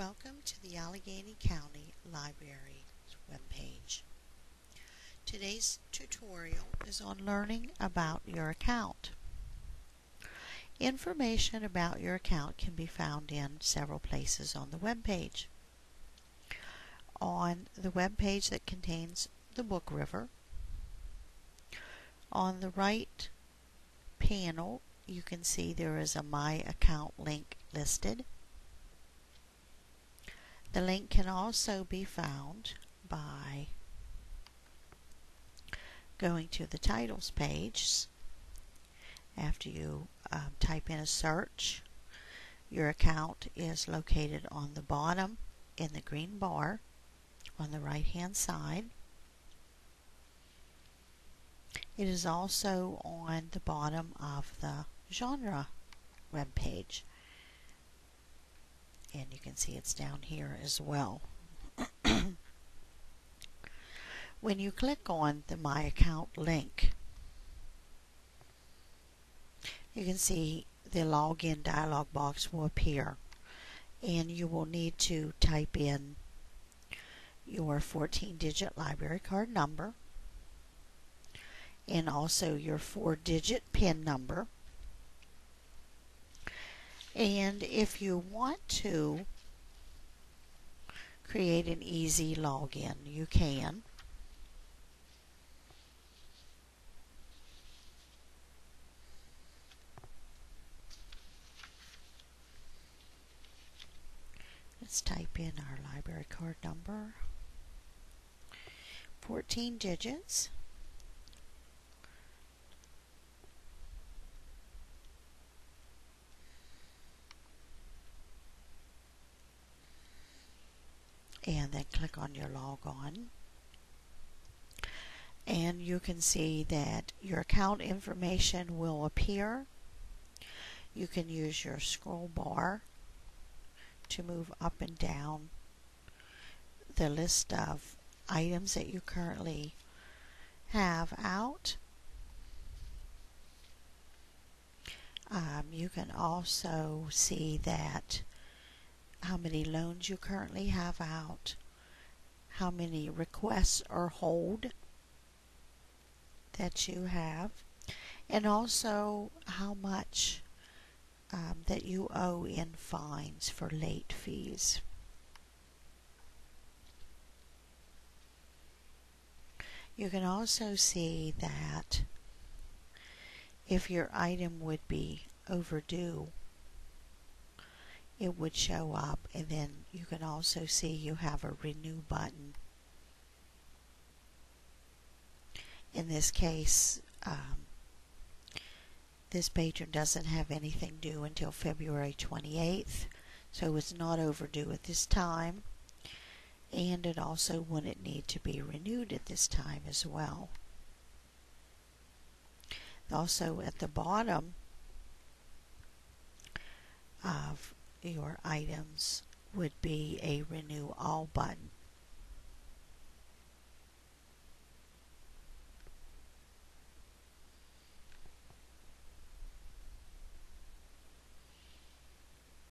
Welcome to the Allegany County Library webpage. Today's tutorial is on learning about your account. Information about your account can be found in several places on the webpage. On the webpage that contains the Book River, on the right panel you can see there is a My Account link listed. The link can also be found by going to the titles page. After you um, type in a search, your account is located on the bottom in the green bar on the right hand side. It is also on the bottom of the genre web page and you can see it's down here as well. when you click on the My Account link, you can see the login dialog box will appear and you will need to type in your 14 digit library card number and also your four digit PIN number and if you want to create an easy login, you can. Let's type in our library card number. 14 digits. And then click on your log on and you can see that your account information will appear. You can use your scroll bar to move up and down the list of items that you currently have out. Um, you can also see that how many loans you currently have out, how many requests or hold that you have, and also how much um, that you owe in fines for late fees. You can also see that if your item would be overdue it would show up and then you can also see you have a renew button. In this case, um, this patron doesn't have anything due until February 28th, so it's not overdue at this time, and it also wouldn't need to be renewed at this time as well. Also at the bottom of your items would be a renew all button.